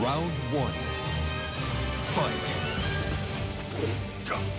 Round one. Fight. KO.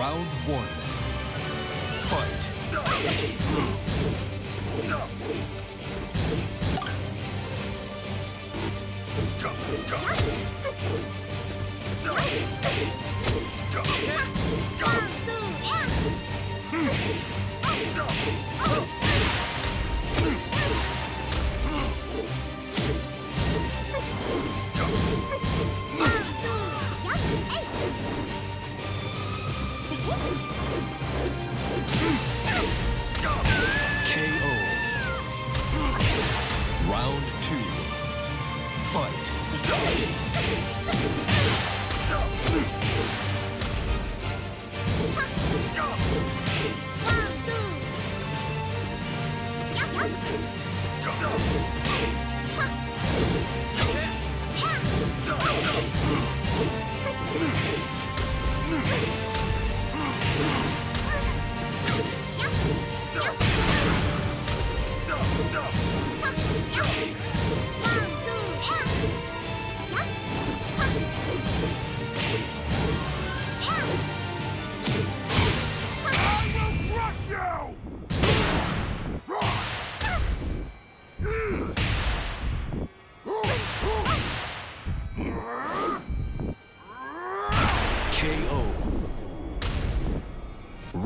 Round one. Fight. Hmm. KO.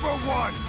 number one!